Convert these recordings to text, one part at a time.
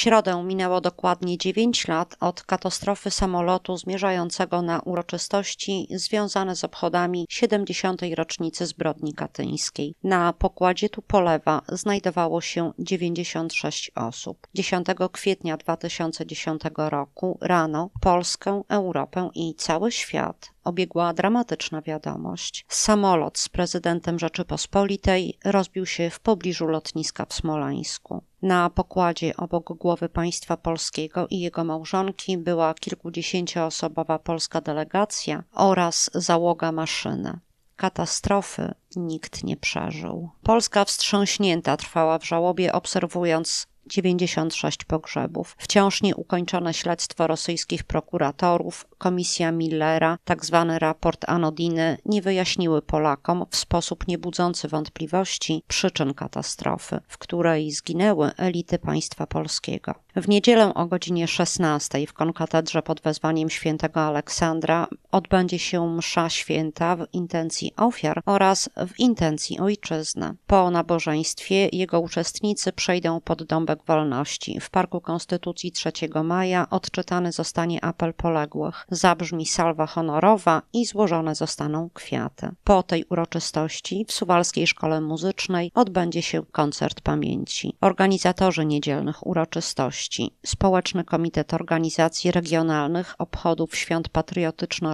środę minęło dokładnie 9 lat od katastrofy samolotu zmierzającego na uroczystości związane z obchodami 70. rocznicy zbrodni katyńskiej. Na pokładzie Tupolewa znajdowało się 96 osób. 10 kwietnia 2010 roku rano Polskę, Europę i cały świat obiegła dramatyczna wiadomość. Samolot z prezydentem Rzeczypospolitej rozbił się w pobliżu lotniska w Smoleńsku. Na pokładzie obok głowy państwa polskiego i jego małżonki była kilkudziesięcioosobowa polska delegacja oraz załoga maszyny. Katastrofy nikt nie przeżył. Polska wstrząśnięta trwała w żałobie, obserwując 96 pogrzebów. Wciąż nieukończone śledztwo rosyjskich prokuratorów, komisja Millera, tzw. Tak raport Anodiny nie wyjaśniły Polakom w sposób niebudzący wątpliwości przyczyn katastrofy, w której zginęły elity państwa polskiego. W niedzielę o godzinie 16 w konkatedrze pod wezwaniem świętego Aleksandra odbędzie się msza święta w intencji ofiar oraz w intencji ojczyzny. Po nabożeństwie jego uczestnicy przejdą pod dąbek wolności. W Parku Konstytucji 3 maja odczytany zostanie apel poległych. Zabrzmi salwa honorowa i złożone zostaną kwiaty. Po tej uroczystości w Suwalskiej Szkole Muzycznej odbędzie się koncert pamięci. Organizatorzy niedzielnych uroczystości Społeczny Komitet Organizacji Regionalnych Obchodów Świąt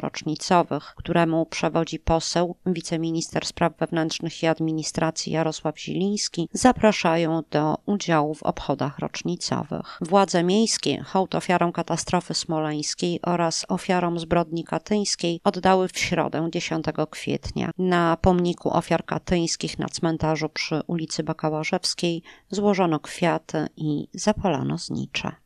Patriotyczno-Rocznicowych, któremu przewodzi poseł, wiceminister spraw wewnętrznych i administracji Jarosław Ziliński, zapraszają do udziału w obchodach rocznicowych. Władze miejskie hołd ofiarom katastrofy smoleńskiej oraz ofiarom zbrodni katyńskiej oddały w środę 10 kwietnia. Na pomniku ofiar katyńskich na cmentarzu przy ulicy Bakałażewskiej złożono kwiaty i zapalano znicze.